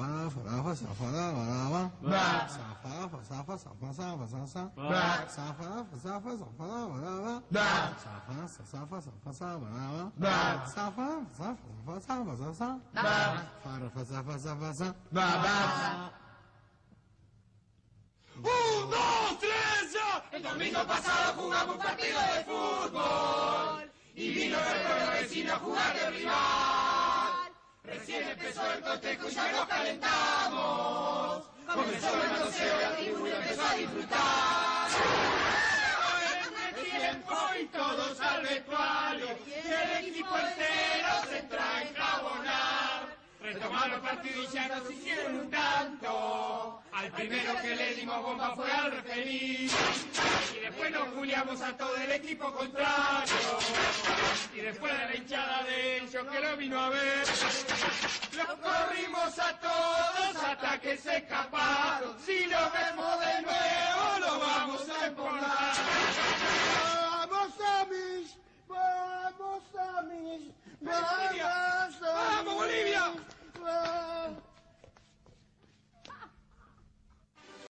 Farafa, baraba. Ba. Fasafa. Ba. Fasafa, baraba. Ba. Sasafa, baraba. Ba. Ba. Ba, ba. ¡Un, dos, tres, ya! El domingo pasado jugamos un partido de fútbol y vino vecino a jugar de rival. Recién empezó el cotejo y ya nos calentamos. Comenzó el manoseo la tribuna empezó a disfrutar. El tiempo y todos al vestuario y el equipo entero se entra a enjabonar. Retomaron partido y ya nos hicieron un tanto. Al primero que le dimos bomba fue al referir. Y después nos juliamos a todo el equipo contrario. Y después de la hinchada de que lo vino a ver. Los corrimos a todos hasta que se escaparon. Si lo vemos